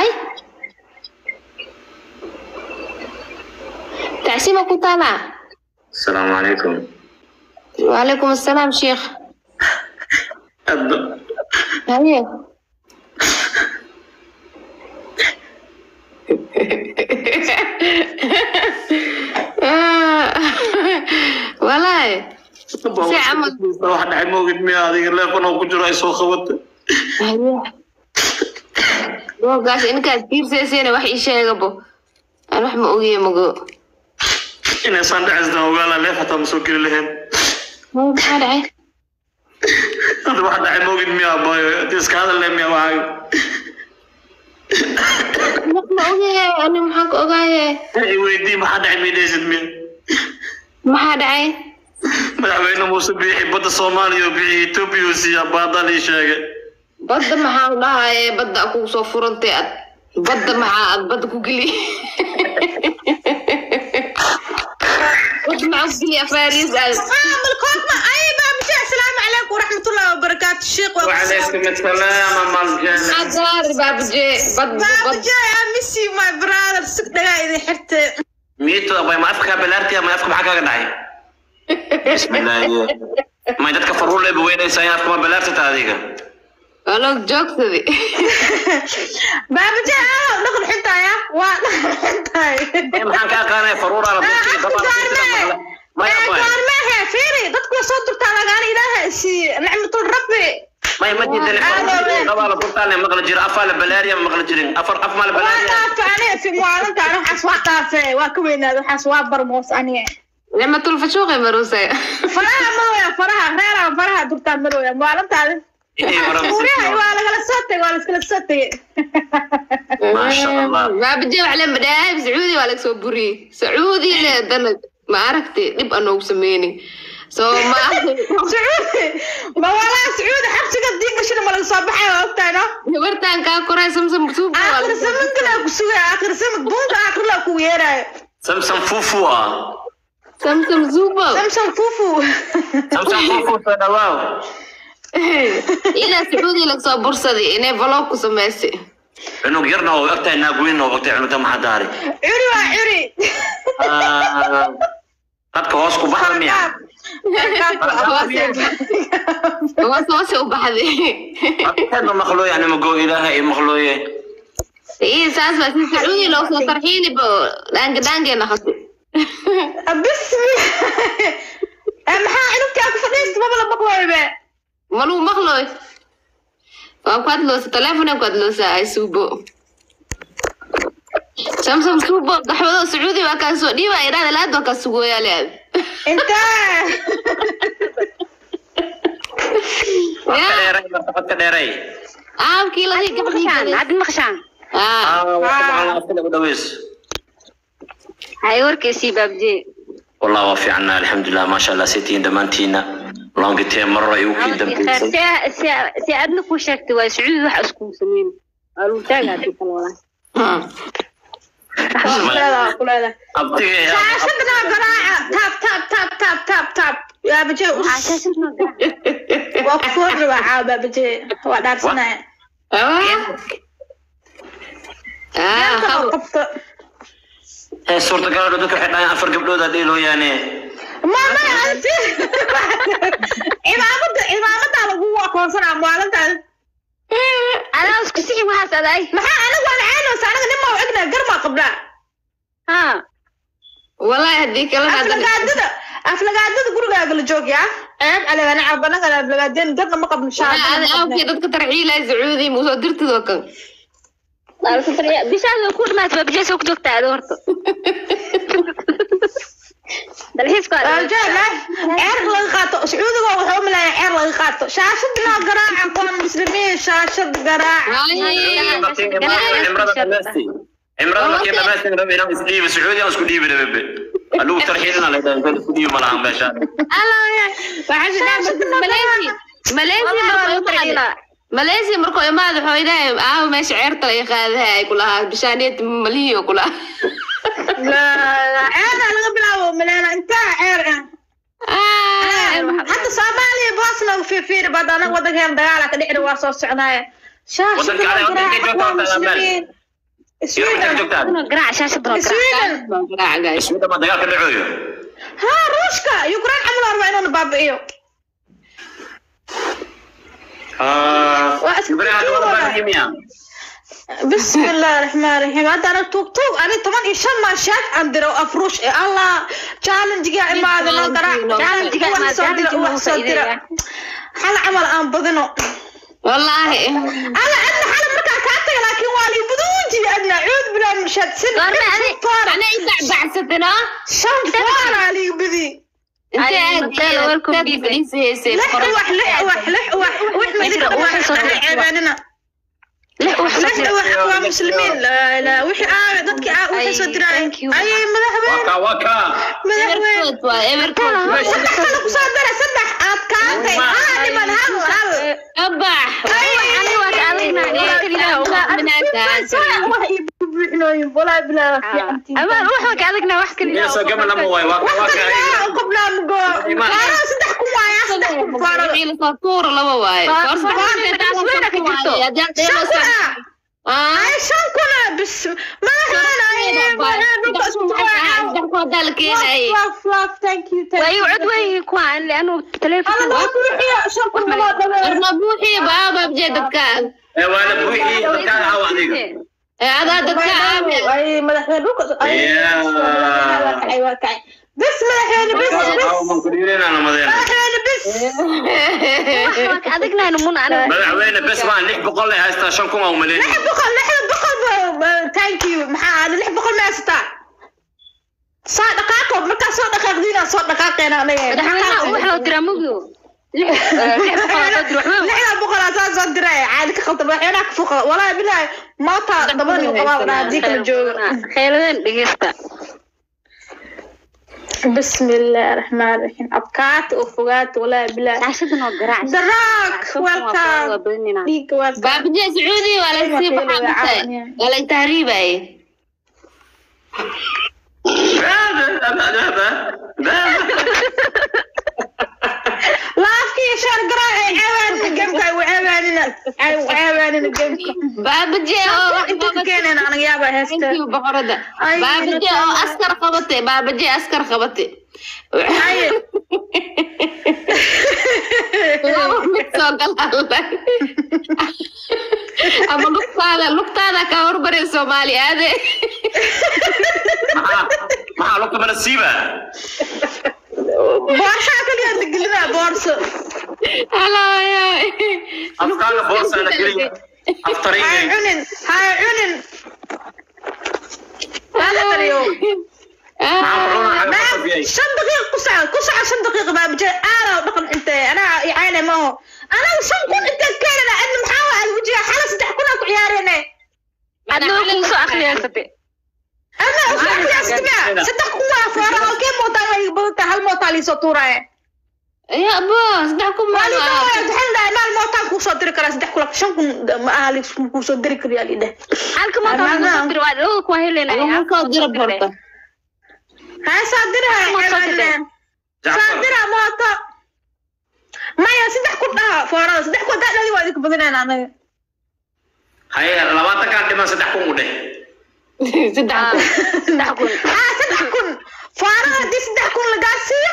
tahay tacsiima ku taalaa asalaamu calaykum waalaykum asalaam sheikh. Haye walaay si camal wax dhaxmoogid miya adiga leefan oo ku jiro ay soo qabata googaas inkaad fiirsaysayna wax ii sheegabo aan wax ma ogiye mago. Inaysaan dhacaysna ogaala leef hataa ma soo geli lahayn. Maxaa dhacay? Hadda wax dhacay moogid miya abayo haddii iska hadal leh miya waxaayo wax ma ogaye ani maxaan ka ogaaye weydii maxaa dhacay miidhaysid miya maxaa dhacay? Madaxweyne muuse biixi badda soomaaliya oo biixi etoobiya uu siiya baadal ii sheegay badda maxaan dhahaye badda kugu soo furantay ad badda maxaa ad badda ku geli badda maxaa ku geli afaariis aad ملكوت ما أي باب جاء السلام عليكم ورحمة الله وبركاته. الشيخ وعليكم السلام أما الجنة عذار بابجي بد باب بد جاء امسي ماي براذر سك دغا إذا حرت. ميتو أبوي ما أفكر بلارتي ما أفكر محاكا قدعي بسم الله. ما يدك فرور لي بوين إنسان أفكر ما بلارتي تاديك والله جوكتدي باب جاء دخل حتى يا وا حتى محاكا كان فرور على بوكي ما يبوي ما هي فيري دتك soo durta lagaan ilaaha si nicmatul rabbi ما يمدي ذلك قبل قلتاني مغل جير أفعل بلاريا مغل جيرين أفر أفمال waa بلاريا dhaafay aniga fi maalinta aniga waxaas waa dhaafay waa ka weynaada waxaas waa barmoos aniga لما تلفشوقي مروسة faraha marooya faraha reeraha faraha durtaa marooya maalintaada Tegay waa laiskala soo tegay ما شاء الله. ما بجي على مداهب سعودي ولا سو بري سعودي لا دنا ما عرفتي نبقى نو سميني سو ما sacuudi walaa sacuudi xabsiga diinka shina ma laga soo baxay waa ogtahay no gabartan kaa koray samsam suuq aakhir zamankala ku sugaya aakhir zaman buunka aakhir la ku yeerayo سمسم فوفو samsam zuubo samson fufu سمسم فوفو inaad sacuudi la soo bursaday inay vlog ku samaysay cunug yarna oo ogtahay naag weyn oo ogtahay cunugta maxadaari curi waa curi dadka hoos ku baxda miya hoose u baxday maqlooye ani mago ilaaha i maqlooye iyo saas baa si sacuudi loo soo tarxiinibo dhaangadhaangeena hasi bismi والو مخلص وقعد لوس تلفون وقعد لوس أي سوبو سامسون سوبو دحوله سعودي وكان سعودي وإيران لا دوك سوبو يا لعب أنت يا ري ما تفكر يا ري آه كيلو هيك مخشان عبد مخشان آه آه والله ما أعرف كذا بدويس هاي وركسي بابجي والله وفي عنا الحمد لله ما شاء الله ستين دمانتينا marra igu kii dambeysay سي أدنى كو شاكتي واي سعودي واح اسكو سمين قالوا تاقع دي والله shaashadana garaaca taab taab taab taab taab taab yaa baje عشان ما waa ku foor rabaa caawa baje waa dhaarsanaya ah qabto ee suurtagal dadka waxay cimaamada lagu akoonsanaa maalintaas? Adaa isku sixi waxaas aday maxaa anigu aan caanoos anaga nin mau egnaa garmaa qabnaa wallahi haddii kalagaadada aflagaadada gurigaaga la joog yaa ah? ceeb caleegan cabanagan aflagaadeen garna ma qabno shaabkii dadka tarciilaa sacuudi muusoo dirtidoo kan bishaas ku dhamaad baa bishaas ku joogtaa ada horta. ورطة dalxiis ku ceer laga qaato sacuudiga wuxuu u maleeyaa ceer laga qaato shaashadna garaaca kuwan muslimiin shaashad garaaca cimrada markii dhamaystin raba inaan isdhiibi sacuudi aan isku dhiibi rabe alugu dhahay intaan isku dhiibi malahan meesha malaysia markuu imaado wuxuu idhahay aawo meesha ceerta laga qaadaha ay kulahaa bishaaneed maliyo kulaha hadda soomaaliya boosna u fiirfiiri dagaala ka waa soo maxaad sweden joogtaan Adna garaac shaashada noo garaac sweden garaac guys iswida ma dagaal ka dhacooyo ها روشكا يوكرين عمل أربعين أنا بابئيو Waa iska بسم الله الرحمن الرحيم هذا أنا توك توك أنا طبعا إيش ما شاك أندرو أفروش الله challenge جا إما هذا ما Challenge ga ma- challenge ma faa'iidaya. حال عمل أنا بدنو wallaahi أنا أنا حال مركا كاتك لكن والي بدوجي أنا عود بلا مشات سن adi- فارا ana isacbacsatana شن فارا علي بدي fadhiisa heysay لح وح لح وح لح وح وح ما Majra, يدري لا وحنا حنا واحد حوا مسلمين لا لا وحي آه دوت كي آه وحي سو دراعي اي مرحبا واكا واكا مرحبا مرحبا مرحبا مرحبا مرحبا مرحبا مرحبا مرحبا مرحبا مرحبا مرحبا مرحبا مرحبا بنو ee waa la buuxiyey dadkaan hawa adiga adaa dadka aabe بس مدحيني بس hawa man ku dhiirinaa lamadeena مدحيني بس wax waa ka adagnahay mun aniga madaxweyne bes maan lix boqol ay haystaa shan kun aa umaleyn لح بقل لح بقل ثانك يو محل لح بقل ما استا صار دقائق مركا صار دقائق دينا صار دقائق أنا madaxweynaha wax loo diraa mugyo lix lix boqol oo dir wax weyn لحنا بقل أساس صار دراي عاد كخلط بحينا كفوق والله بالله ما تا ضمني وقبل ديك الجوج kheyladeen dhegeysta بسم الله الرحمن الرحيم ابكات وفوقات والله بالله shaashada noo garaac دراك waa ويلكم badinina ديك ويلكم baabajee sacuudi waa lagsii baxaa waa lag tahriibaye laafkii shar baabaje oo askar qabate baabaje askar qabate laba mid soo galaalay ama lugtaada lugtaada kaa horbaray soomaali aade maxaa lugta mana siiba boorsaa kaliyaa la gelinaa boorso aftaringay cunin hay cunin Askariyo. shan daqiiq ku saca ku saca shan daqiiq baa bijay aala dhaqan intee anaa icaane maaho anaga shan kun intaad keenana adna maxaa waa aad wajiga xala saddex kun aan ku ciyaarene adna kuu soo akriyaysate adna usoo qiyaastima saddex kun waa foora halkee mootaan waa iga badanta hal mootaa ku soo diri karaa saddex kulab shan kun maaali ku soo diri karayaa lidheh saadira mooto maya saddex ku dhaha foorada saddex ku hadaa dhali waa idinka badaneen anaga haye labaatankaa dhiman saddex kun u dheh saddex kun foorada haddii saddex kun lagaa siiyo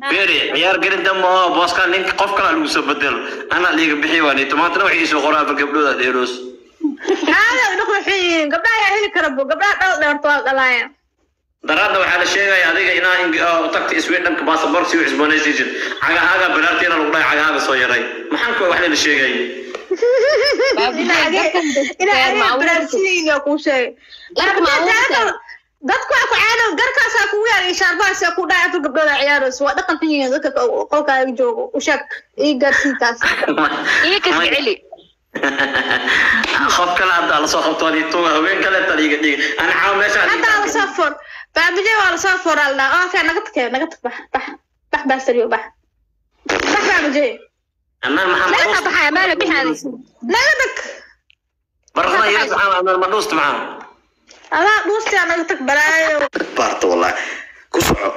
beri ciyaar gelin dambe oo booskaa nin qof kala lagu soo bedelo anaa dhiiga bixi waani tomaatana waxay soo qoraaba gabdhooda dheeroos. Haadow dhaq waxay yihiin gabdhaha ayaa heli karabo gabdhaha dhal dheerto waa dhalaaya daraadda waxaa la sheegaya adiga inaa ah, u tagta isweedhanka baasaboorka sii u cusboonaysiisid cagahaaga bilaartiina lagu dhahay cagahaaga soo yaray. Maxaan kuwa wax la sheegay? Inaa adiga bilaarsiiyo kuu sheegay. Dadku waa ku caado garkaasaa kugu yaal iyo shaarbahaasaa ku dhaay afar gabdhooda ciyaarayso waa dhaqan xun yihiin dadka qolkaaga joogo u sheeg ii gaarsiintaas iyo kasi celi qof kale hadda la soo qabto adii tuuga haween kale ta liiga dhiga ana caawa meesha haddaa la safar baabije waa lasoo foraalnaa oo kaa naga takee naga tak bax bax bax baasariyo bax bax baabije anaan maxaa Meesha madhuusta baxaya meela bixaadi. naga tag barqada yara maxaa anaan madhuusta maxaa adaa dhuustaa naga tag balaayo baarta wallahi. Ku soco.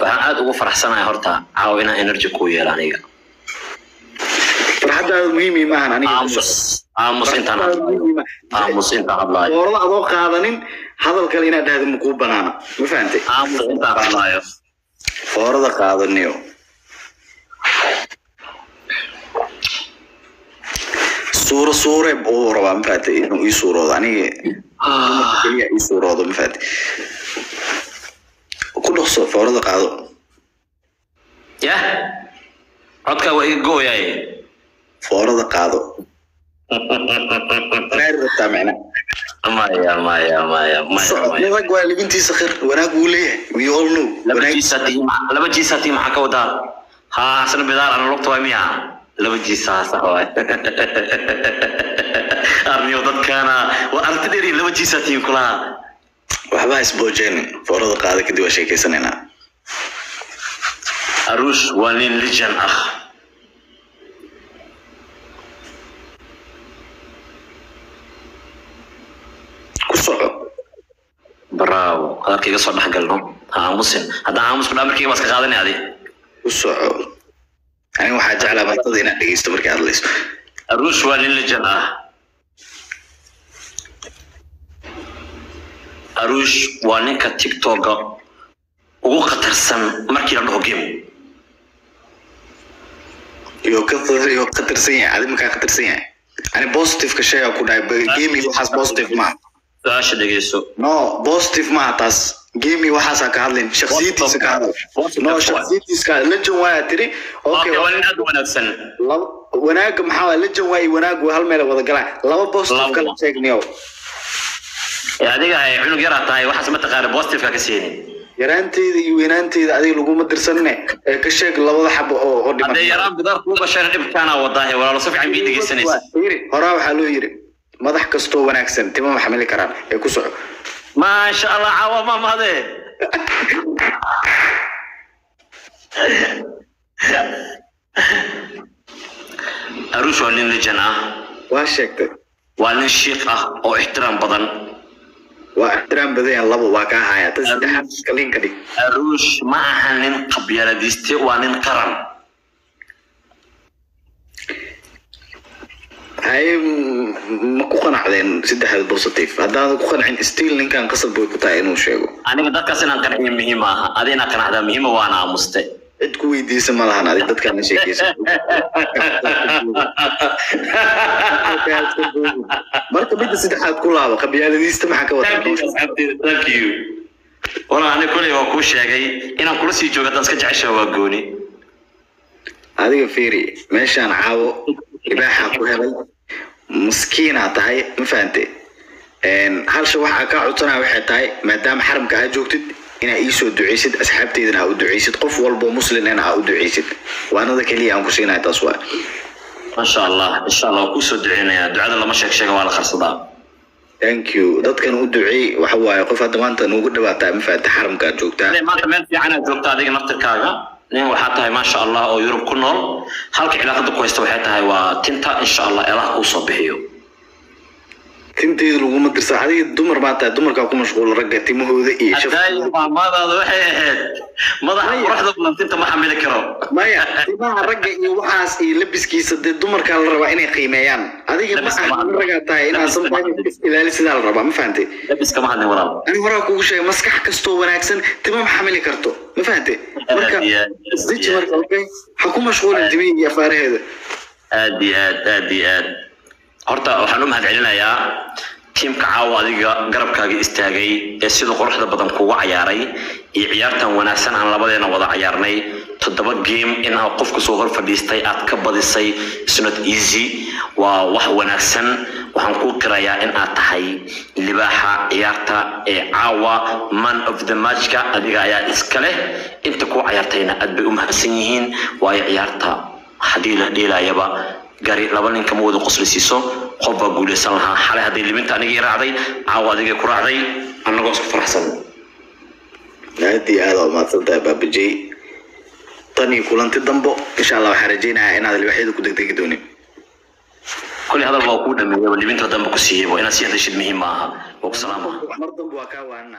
Waxaan aad ugu faraxsanahay horta caawa inaan energy ku yeelo aniga. Farxadaada muhiimi maahan aniga. Ku aamus soco aamus intaan aamus intaan hadlaayo. Boorada adoo qaadanin hadal kale inaad dhahda makuu banaana ma fahantay aamus intaan hadlaayo. Boorada qaadaniyo suuro suure buu rabaa ma fahantay inuu ii suuroodo aniga keliya ii suuroodo ma fahantay ku dhaqso foorada qaado yah codkaa waa iga gooyaye foorada qaado naari rabtaa micna maya maya maya maya soco maya rag waa libintiisa khir wanaag wuu leeyahay we all know laba wanaag jiisaa tii laba jiisaa tii maxaa ka wadaa haa asna bidaar ana lugta waay miya laba arniyo dadkaana waa aragti dheer iyo laba jiisaa tii kulaha waxba ha isboojeenin foorada qaada kadib waa sheekeysanaynaa aruush waa nin lijan ah ku soco bravo hadalka iga soo dhex galno ha aamusin haddaan aamusku dhaa markii iska qaadanay adi ku soco aniga waxaa jeclaa martada inaad dhegeysto markay hadlayso aruush waa nin lijan ah aruush waa ninka tiktoka ugu khatarsan markii la dhaho game. Iyo khatarsan yahay adi makaa khatarsan yahay. Ani positive ka sheega ku dhahay gaming waxaas positive maaha su'aasha dhegeyso. No positive maaha taas waxaasaa ka ka no shaksiyadiisa lejan waaya tiri okay okay waa nin aad u wanaagsan laba wanaaga maxaa waay lejan waay wanaagu hal meel wada galaan laba positive Laba. kala sheegniyo ee adiga ay cunug yaraa tahay waxaas mataqaana positiveka ka siinin yaraanteeda iyo weynaanteeda adiga laguma dirsanne ee ka sheeg labada xabo oo oo dhiman haddee yaraan bidaar kuu gasheen dhibkaana wadaahe walaalo si fiican bii dhegeysanaysa Yiri, horaa waxaa loo yiri madax kastoo wanaagsan tima ma xamili karaan ee ku soco Masya Allah awam mama deh. Harus walin lijana. Wah syekh. Walin syekh ah. oh ihtiram badan. واحترام badan الله وواقع هاي تزدحم Harus كلي أروش معها نين قبيلة ديستي وانين ma ku qanacdeen saddexda positive haddaadan ku qancin still ninkan qasab bay ku tahay inuu sheego. Aniga dadkaas inaan qanciyo muhiim aha adi inaa qanacdaa muhiima waana aamuste. Cid ku weydiisa ma lahan adig dadkaan la sheekeysa marka midda saddexaad ku laabo qabyaaladiista maxaa ka wada walaa ani kuley waa kuu sheegay inaan kula sii joogo haddaan iska jeceshaha waa gooni. Adiga fiiri meeshaan caawo ibaaxaa ku helay maskiinaa tahay ma fahante halsha waxaa kaa codsanaya waxay tahay maadaama xaramka aa joogtid inaa iisoo duceysid asxaabteydana aa u duceysid qof walbo muslimena aa u duceysid waanada keliya aan ku siinaya taas waa. Masha allah insha allah waa kuusoo duceynayaa. Ducada lama sheeg sheega waa la qarsadaa. Thank you. Dadkan u duceey waxa waaye qof hadda maanta nuugu dhawaataa ma fahante xaramka aad joogtaa? Maanta meel fiican aad joogta adiga naftirkaaga نعم. نين وحاتها ما شاء الله أو يورب كنول. هل كعلاقة دكوا يستوي حتى هاي وتنتا إن شاء الله إله أوصى بهيو. Tinteeda laguma dirsa adiga dumar baa tahay dumarkaa ku mashquula ragga timahooda iyo shaf hadaayo maamadaada waxay ahayd madaxa quruxda badan tinta ma xamili karo maya timaha ragga iyo waxaas iyo labiskiisa dee dumarkaa la rabaa inay qiimeeyaan adiga ma Labiska aha ma- nin ragaa tahay inaad labiska ma- sometimes ilaali sidaa la rabaa ma fahante labiska ma hadlin walaal ani horaa kugu sheegay maskax kastoo wanaagsan tima ma xamili karto ma fahante marka Aad iyo aad, aad isdeji iyo aad. marka okay ha ku mashquulin timihi iyo afaaraheeda aad iyo aad aad iyo aad horta waxaan u mahad celinayaa tiimka caawa adiga garabkaaga istaagay ee sida quruxda badan kugu cayaaray iyo ciyaartan wanaagsan aan labadeena wada cayaarnay. Toddoba game in aad qofka soo hor fadhiistay aad ka badisay is not easy. Waa wax wanaagsan. Waxaan kuu qirayaa in aad tahay libaaxa ciyaarta ee caawa man of the matchka. Adiga ayaa iska leh. Inta kuu cayaartayna aad bay u mahadsan yihiin waayo ciyaarta haddii la dheelayaba gari laba nin kama wada qosli siiso qof baa guuleysan lahaa. Xalay hadday libinta anigii raacday caawa adigay ku raacday annagoo isku faraxsan. Aad iyo aad waa mahadsan tahay baabajey tan iyo kulanti dambo insha allah waxaan rajaynayaa inaad libaaxyada ku degdegi doonin. Kolay hadal baa kuu dhameeyay libinta dambe ku siiyey inaad sii hadashid muhiim ma aha waa ku salaama mar dambe waa kaa waanina